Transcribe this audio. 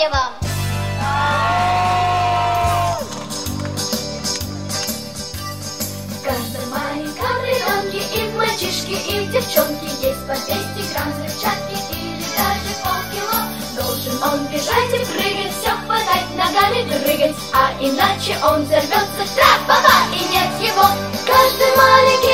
здоровья вам! В и девчонки есть по 200 грамм взрывчатки или даже полкило. Должен он бежать и прыгать, все хватать, ногами прыгать, а иначе он взорвется в трапова, и нет его. Каждый маленький